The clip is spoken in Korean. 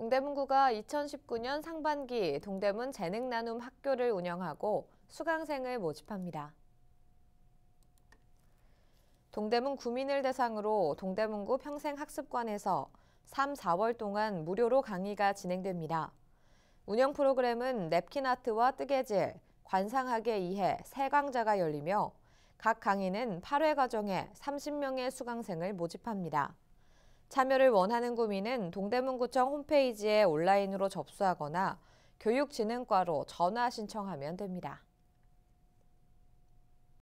동대문구가 2019년 상반기 동대문 재능 나눔 학교를 운영하고 수강생을 모집합니다. 동대문 구민을 대상으로 동대문구 평생학습관에서 3, 4월 동안 무료로 강의가 진행됩니다. 운영 프로그램은 냅킨 아트와 뜨개질, 관상학에 의해 세 강좌가 열리며 각 강의는 8회 과정에 30명의 수강생을 모집합니다. 참여를 원하는 구민은 동대문구청 홈페이지에 온라인으로 접수하거나 교육진흥과로 전화 신청하면 됩니다.